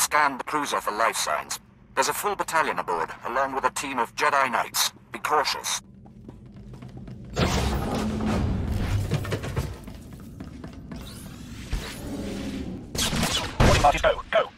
scanned the cruiser for life signs. There's a full battalion aboard, along with a team of Jedi Knights. Be cautious. Parties go, go!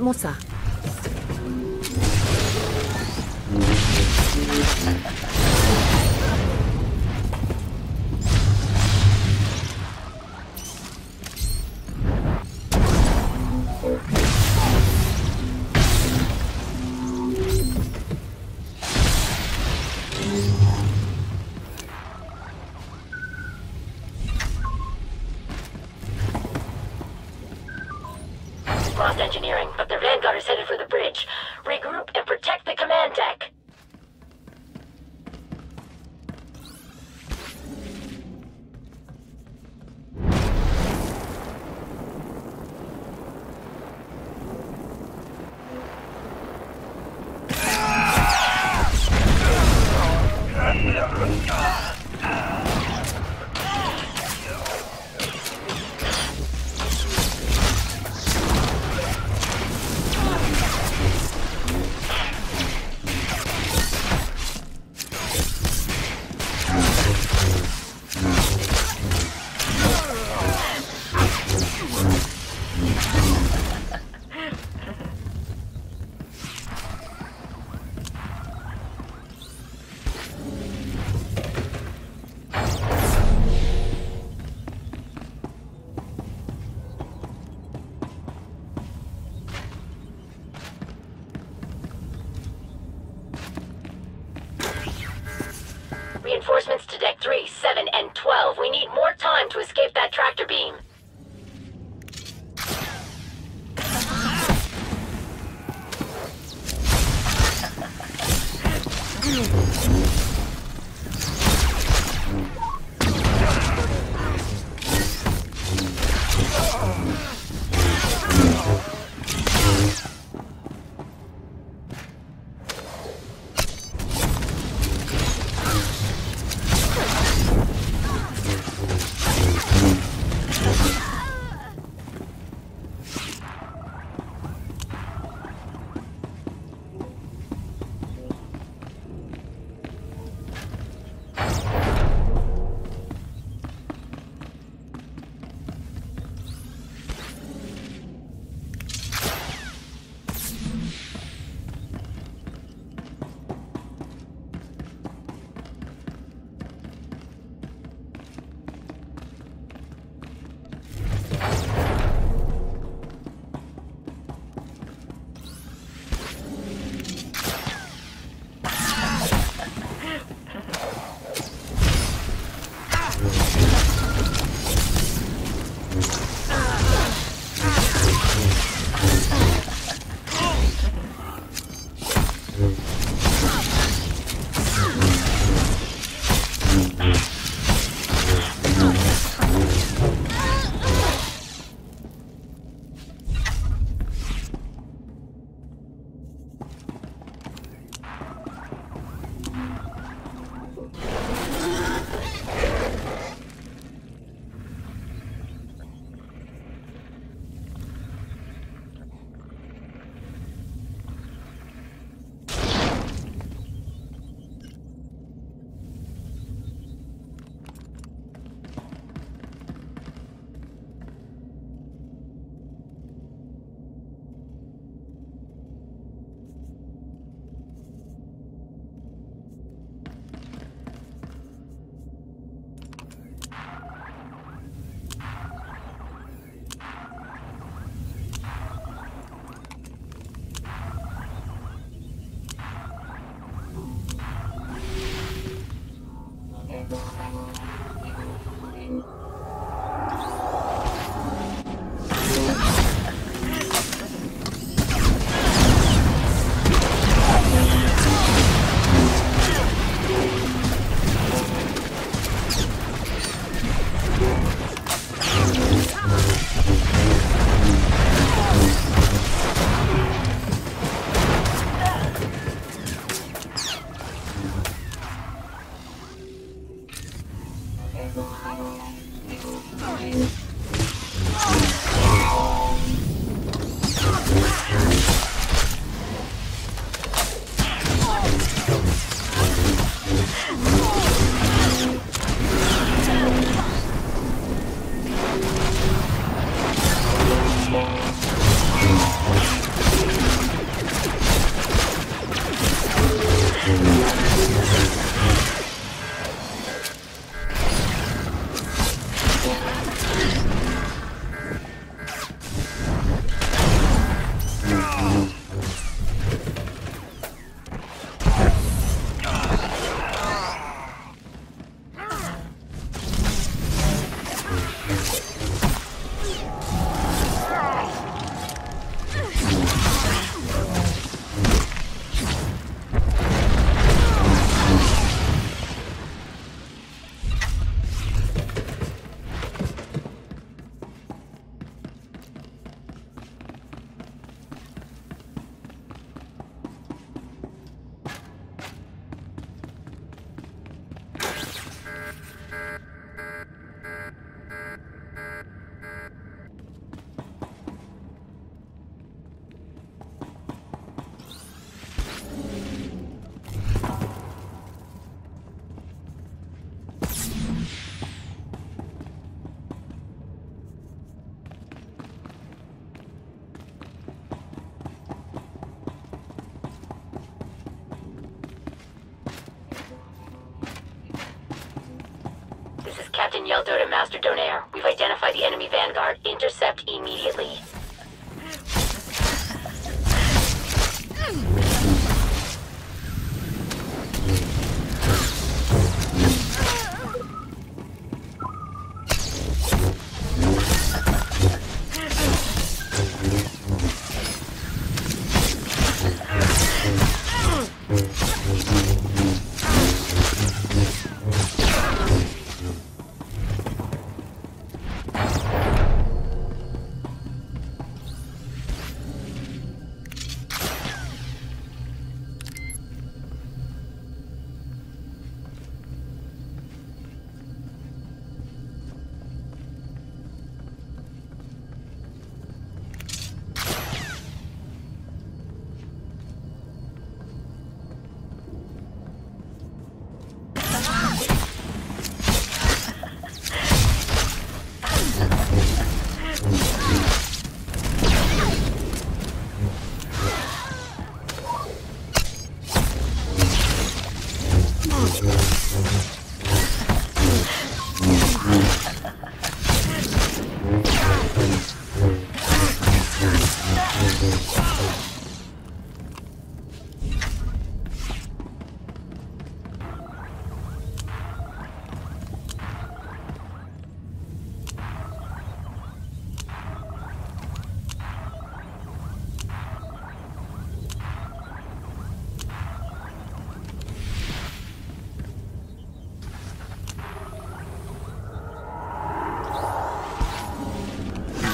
Morning, engineering, but their Vanguard is headed for the bridge. Regroup and protect the command deck. Yeldo to Master Do'nair. We've identified the enemy vanguard. Intercept immediately.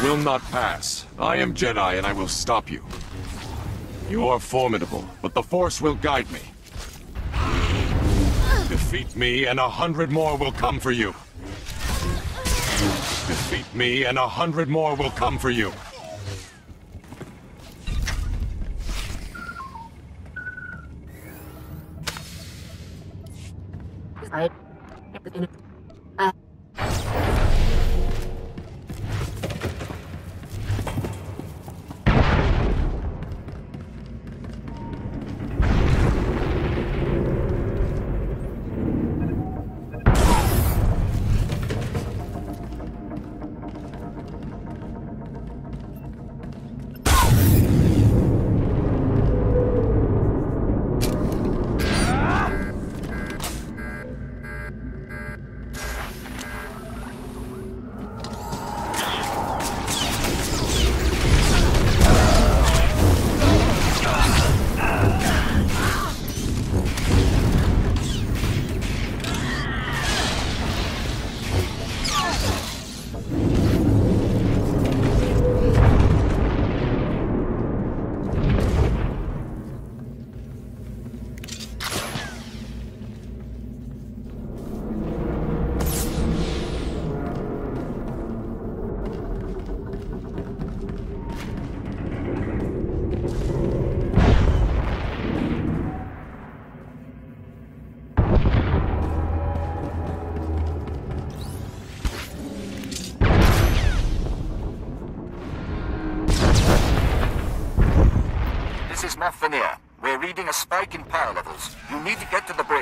Will not pass. I am Jedi and I will stop you. You are formidable, but the Force will guide me. Defeat me and a hundred more will come for you. Defeat me and a hundred more will come for you. Spike in power levels. You need to get to the bridge.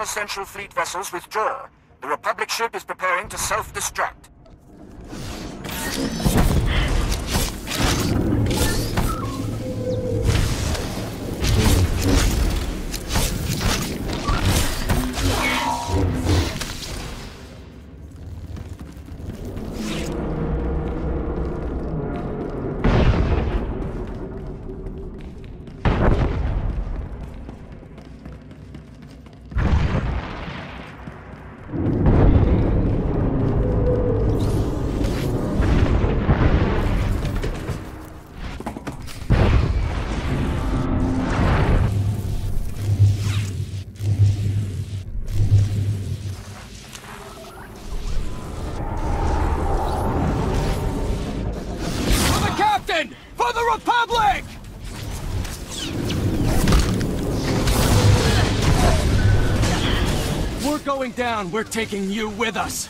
Non-essential fleet vessels withdraw. The Republic ship is preparing to self-destruct. Down. We're taking you with us.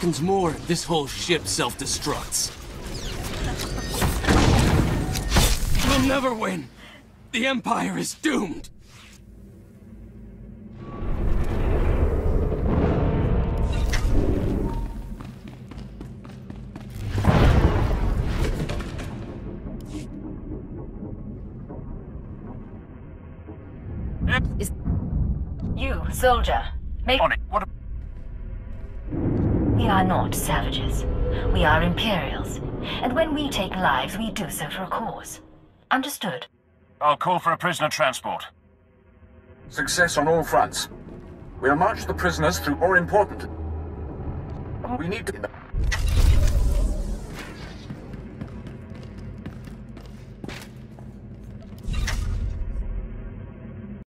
Seconds more, this whole ship self-destructs. We'll never win. The Empire is doomed. You, soldier, make. On it. What? We are not savages. We are Imperials. And when we take lives, we do so for a cause. Understood? I'll call for a prisoner transport. Success on all fronts. We'll march the prisoners through all important. We need to...